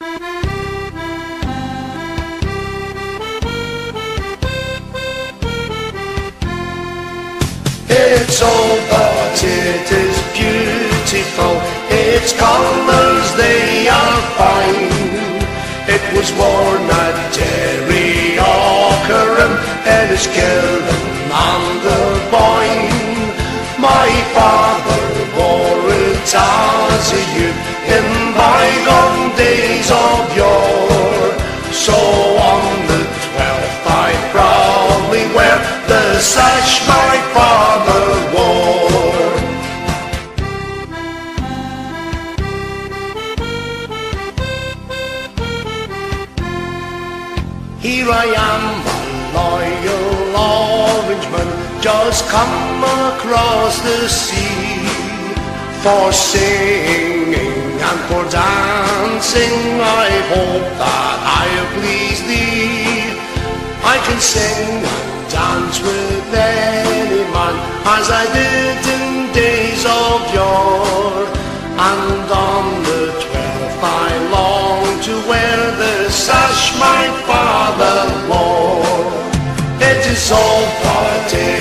It's old but it is beautiful. Its colours they are fine. It was worn at Aughrim Enniskillen on the Boyne My father wore it as a youth The sash my father wore Here I am, a loyal Orangeman, just come across the sea. For singing Can sing and dance with any man, as I did in days of yore. And on the twelfth I long to wear the sash my father wore. It is old but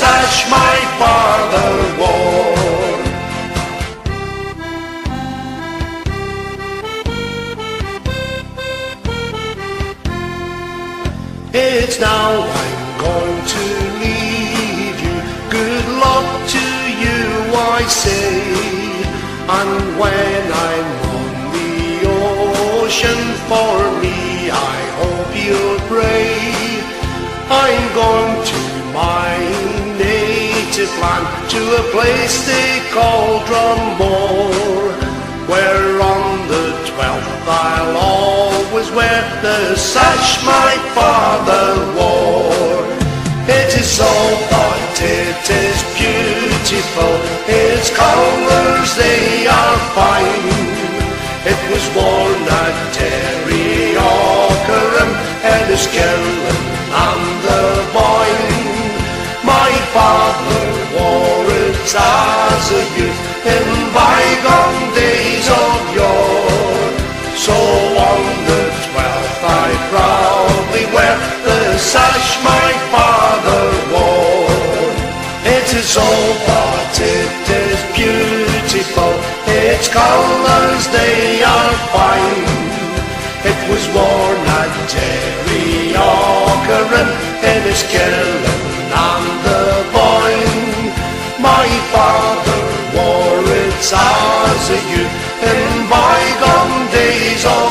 sash my father wore. It's now I'm going to leave you. Good luck to you, I say. And when I'm on the ocean for me, I hope you'll pray. I'm going land, to a place they call Dromore, where on the twelfth I'll always wear the sash my father wore. It is so but it is beautiful. Its colours they are fine. It was worn at Terry Derry Aughrim, Enniskillen and it as youth in bygone days of yore. So on the twelfth I proudly wear the sash my father wore. It is old but it is beautiful, its colours they are fine. It was worn at Derry Aughrim, Enniskillen and the een bygone days are.